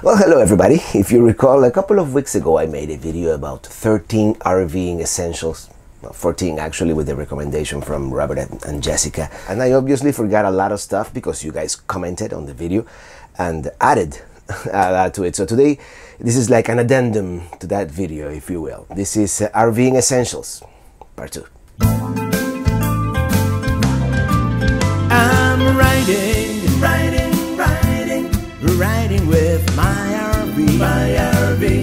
Well, hello everybody. If you recall, a couple of weeks ago I made a video about 13 RVing essentials. Well, 14 actually with the recommendation from Robert and Jessica. And I obviously forgot a lot of stuff because you guys commented on the video and added a lot to it. So today, this is like an addendum to that video, if you will. This is uh, RVing Essentials, part 2. I'm riding, riding riding with my RV, my RV,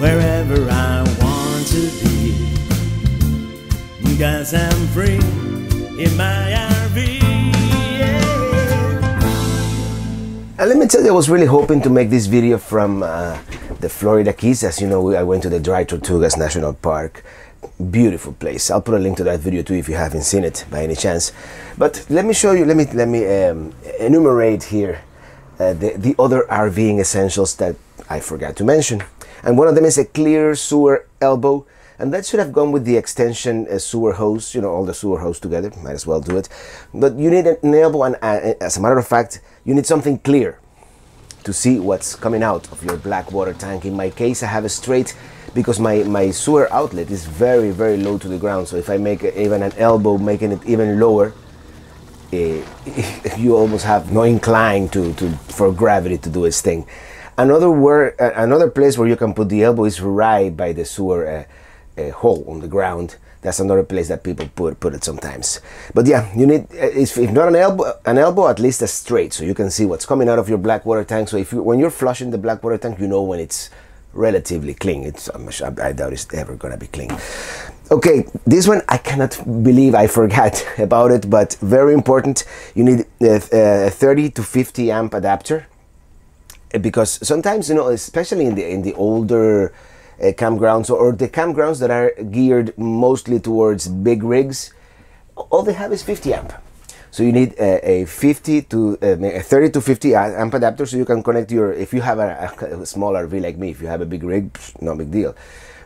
wherever I want to be. Cause I'm free in my RV. And let me tell you, I was really hoping to make this video from uh, the Florida Keys. As you know, I went to the Dry Tortugas National Park. Beautiful place. I'll put a link to that video too if you haven't seen it by any chance. But let me show you, let me, let me um, enumerate here uh, the, the other RVing essentials that I forgot to mention. And one of them is a clear sewer elbow. And that should have gone with the extension uh, sewer hose, you know, all the sewer hose together. Might as well do it. But you need an elbow, and uh, as a matter of fact, you need something clear to see what's coming out of your black water tank. In my case, I have a straight because my, my sewer outlet is very, very low to the ground. So if I make even an elbow, making it even lower, you almost have no incline to, to for gravity to do its thing. Another where uh, another place where you can put the elbow is right by the sewer uh, hole on the ground. That's another place that people put put it sometimes. But yeah, you need if, if not an elbow, an elbow at least a straight, so you can see what's coming out of your black water tank. So if you, when you're flushing the black water tank, you know when it's relatively clean. It's I doubt it's ever gonna be clean. Okay, this one I cannot believe I forgot about it, but very important. You need a, a 30 to 50 amp adapter because sometimes you know, especially in the in the older uh, campgrounds or the campgrounds that are geared mostly towards big rigs, all they have is 50 amp. So you need a, a 50 to uh, a 30 to 50 amp adapter so you can connect your if you have a, a small RV like me, if you have a big rig, no big deal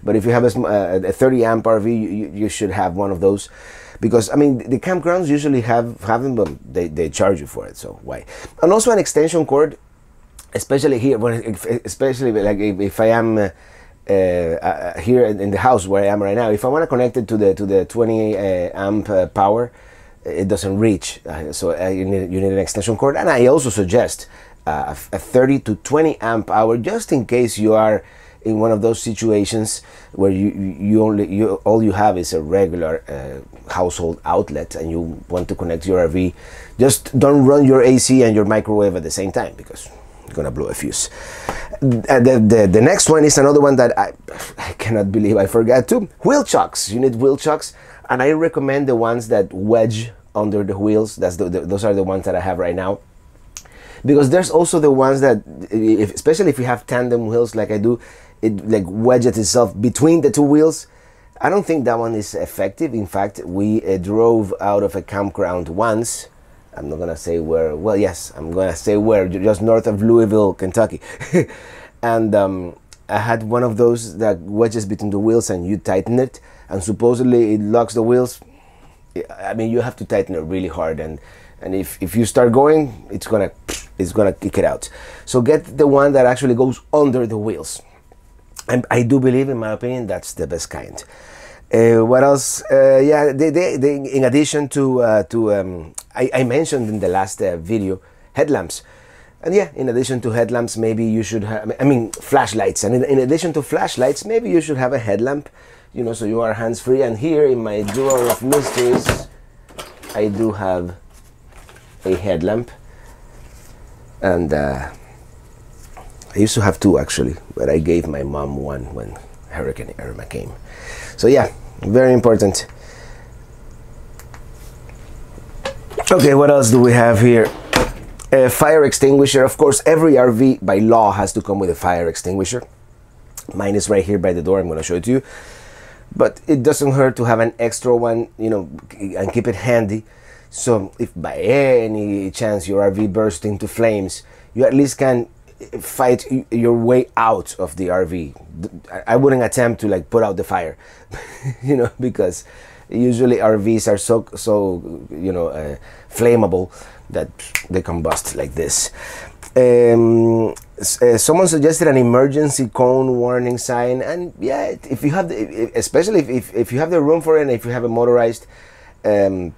but if you have a, uh, a 30 amp RV, you, you should have one of those because I mean the campgrounds usually have have them, but they, they charge you for it. So why? And also an extension cord, especially here, when especially like if, if I am. Uh, uh, uh, here in the house where I am right now, if I want to connect it to the to the 20 uh, amp uh, power, it doesn't reach. so you need you need an extension cord, and I also suggest a 30 to 20 amp hour just in case you are in one of those situations where you you only you all you have is a regular uh, household outlet and you want to connect your RV, just don't run your AC and your microwave at the same time because you're gonna blow a fuse. Uh, the, the, the next one is another one that I, I cannot believe I forgot too. Wheel chocks. You need wheel chocks, and I recommend the ones that wedge under the wheels. That's the, the, those are the ones that I have right now because there's also the ones that if, especially if you have tandem wheels like I do it like wedges itself between the two wheels. I don't think that one is effective. In fact, we uh, drove out of a campground once. I'm not gonna say where. Well, yes, I'm gonna say where. Just north of Louisville, Kentucky, and um, I had one of those that wedges between the wheels, and you tighten it, and supposedly it locks the wheels. I mean, you have to tighten it really hard, and and if if you start going, it's gonna it's gonna kick it out. So get the one that actually goes under the wheels. I, I do believe, in my opinion, that's the best kind. Uh, what else? Uh, yeah, they, they, they, in addition to uh, to um, I, I, mentioned in the last uh, video headlamps, and yeah, in addition to headlamps, maybe you should have. I mean, flashlights, and in, in addition to flashlights, maybe you should have a headlamp. You know, so you are hands free. And here in my drawer of mysteries, I do have a headlamp, and uh, I used to have two actually, but I gave my mom one when Hurricane Irma came. So yeah, very important. Okay, what else do we have here? A fire extinguisher. Of course, every RV by law has to come with a fire extinguisher. Mine is right here by the door. I'm going to show it to you. But it doesn't hurt to have an extra one, you know, and keep it handy. So if by any chance your RV bursts into flames, you at least can fight your way out of the RV. I wouldn't attempt to like put out the fire, you know, because usually RVs are so so you know uh, flammable that they combust like this. Um, uh, someone suggested an emergency cone warning sign, and yeah, if you have, the, especially if, if, if you have the room for it, and if you have a motorized, um,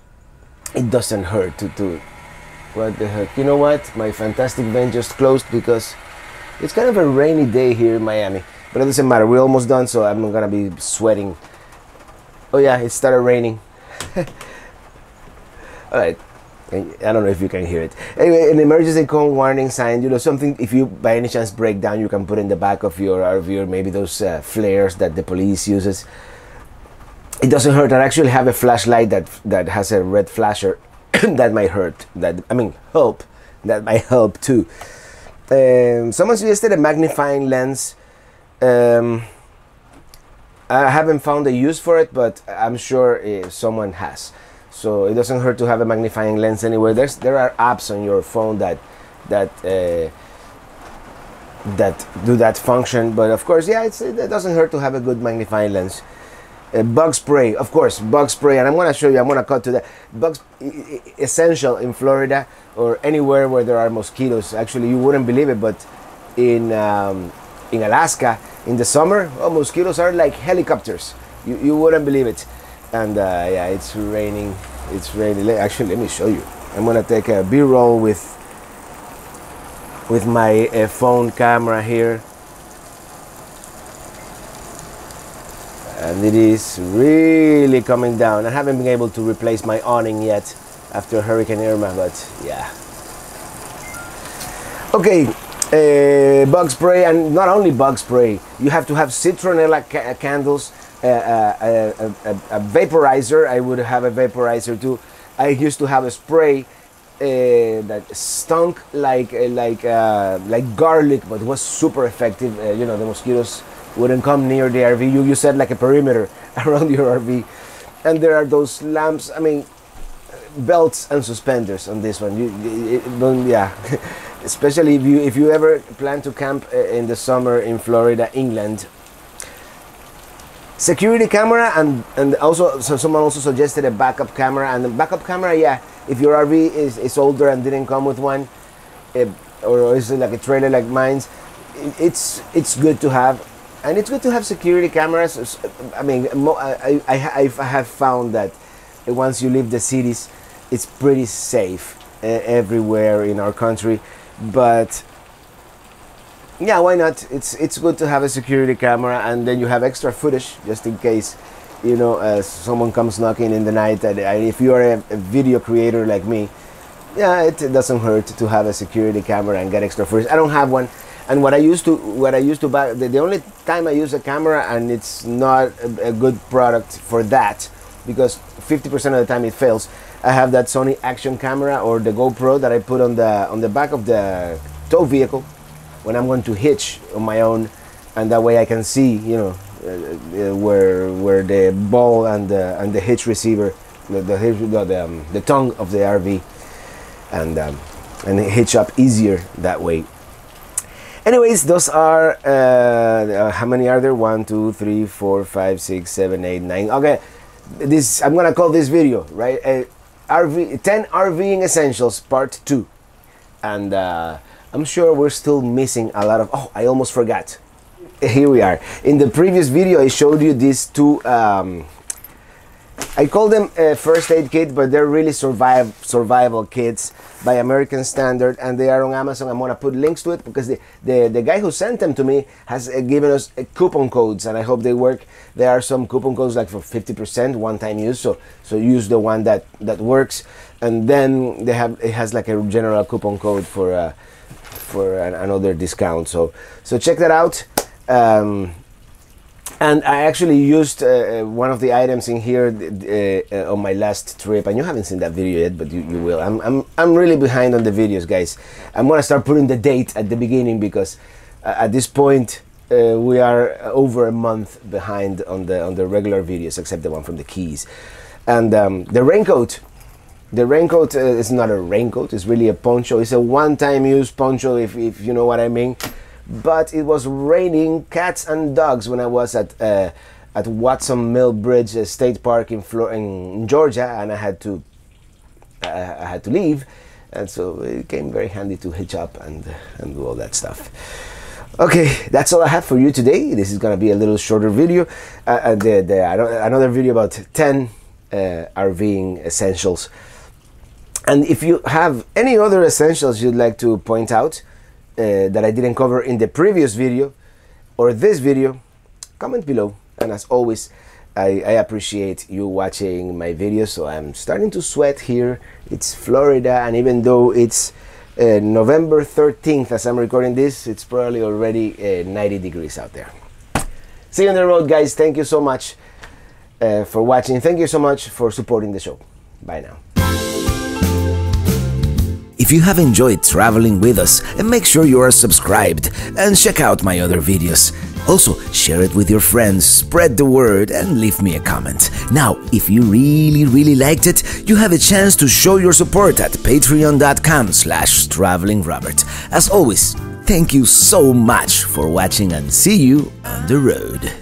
it doesn't hurt to to. What the heck? You know what? My Fantastic Fan just closed because it's kind of a rainy day here in Miami, but it doesn't matter. We're almost done, so I'm gonna be sweating. Oh yeah, it started raining. All right. I don't know if you can hear it. Anyway, an emergency cone warning sign, you know, something if you by any chance break down, you can put in the back of your RV or maybe those uh, flares that the police uses. It doesn't hurt. I actually have a flashlight that that has a red flasher that might hurt. That I mean, help. That might help too. Um, someone suggested a magnifying lens. Um, I haven't found a use for it, but I'm sure uh, someone has. So it doesn't hurt to have a magnifying lens anywhere. There's there are apps on your phone that that uh, that do that function. But of course, yeah, it doesn't hurt to have a good magnifying lens. Uh, bug spray, of course, bug spray, and I'm gonna show you. I'm gonna cut to that. Bugs essential in Florida or anywhere where there are mosquitoes. Actually, you wouldn't believe it, but in um, in Alaska in the summer, oh, mosquitoes are like helicopters. You, you wouldn't believe it. And uh, yeah, it's raining. It's raining. Actually, let me show you. I'm gonna take a B-roll with with my uh, phone camera here. And it is really coming down. I haven't been able to replace my awning yet after Hurricane Irma, but yeah. Okay, uh, bug spray, and not only bug spray, you have to have citronella ca- candles, uh, uh, a, vaporizer. I would have a vaporizer too. I used to have a spray uh, that stunk like uh, like uh, like garlic, but was super effective. Uh, you know, the mosquitoes wouldn't come near the RV. You you set like a perimeter around your RV, and there are those lamps. I mean, belts and suspenders on this one. You, it- yeah, especially if you if you ever plan to camp uh, in the summer in Florida, England. Security camera and and also so someone also suggested a backup camera and the backup camera. Yeah, if your RV is, is older and didn't come with one, eh, or is it like a trailer like mine's, it- it's it's good to have, and it's good to have security cameras. I mean, I, I, I have found that once you leave the cities, it's pretty safe uh, everywhere in our country, but yeah, why not? It's it's good to have a security camera, and then you have extra footage just in case, you know, uh, someone comes knocking in the night. And, if you are a, a video creator like me, yeah, it doesn't hurt to have a security camera and get extra footage. I don't have one, and what I used to what I used to buy the, the only time I use a camera and it's not a, a good product for that because 50% of the time it fails. I have that Sony action camera or the GoPro that I put on the on the back of the tow vehicle when I'm going to hitch on my own, and that way I can see, you know, uh, uh, where where the ball and the and the hitch receiver, the the, hitch, the, um, the tongue of the RV, and um, and hitch up easier that way. Anyways, those are uh, uh, how many are there? One, two, three, four, five, six, seven, eight, nine. Okay, this I'm gonna call this video right. Uh, RV 10 RVing essentials part two, and uh, I'm sure we're still missing a lot of. Oh, I almost forgot. Here we are. In the previous video, I showed you these two. Um, I call them uh, first aid kit, but they're really survive survival kits by American Standard, and they are on Amazon. I'm gonna put links to it because the the, the guy who sent them to me has uh, given us uh, coupon codes, and I hope they work. There are some coupon codes like for 50% one-time use, so so use the one that that works, and then they have it has like a general coupon code for for an, another discount. So so check that out. Um, and I actually used uh, uh, one of the items in here uh, uh, on my last trip, and you haven't seen that video yet, but you, you will. I'm, I'm, I'm really behind on the videos, guys. I'm gonna start putting the date at the beginning because uh, at this point uh, we are over a month behind on the on the regular videos, except the one from the Keys. And um, the raincoat, the raincoat is not a raincoat; it's really a poncho. It's a one-time use poncho, if, if you know what I mean but it was raining cats and dogs when I was at uh, at Watson Mill Bridge uh, State Park in, in Georgia, and I had to uh, I had to leave. and so it came very handy to hitch up and and do all that stuff. Okay, that's all I have for you today. This is gonna be a little shorter video. Uh, uh the, the, another video about 10 uh, RVing essentials. And if you have any other essentials you'd like to point out uh, that I didn't cover in the previous video or this video, comment below. And as always, I, I, appreciate you watching my videos. So I'm starting to sweat here. It's Florida, and even though it's uh, November 13th as I'm recording this, it's probably already uh, 90 degrees out there. See you on the road, guys. Thank you so much uh, for watching. Thank you so much for supporting the show. Bye now. If you have enjoyed traveling with us, make sure you are subscribed and check out my other videos. Also, share it with your friends, spread the word, and leave me a comment. Now, if you really, really liked it, you have a chance to show your support at patreon.com slash travelingrobert. As always, thank you so much for watching and see you on the road.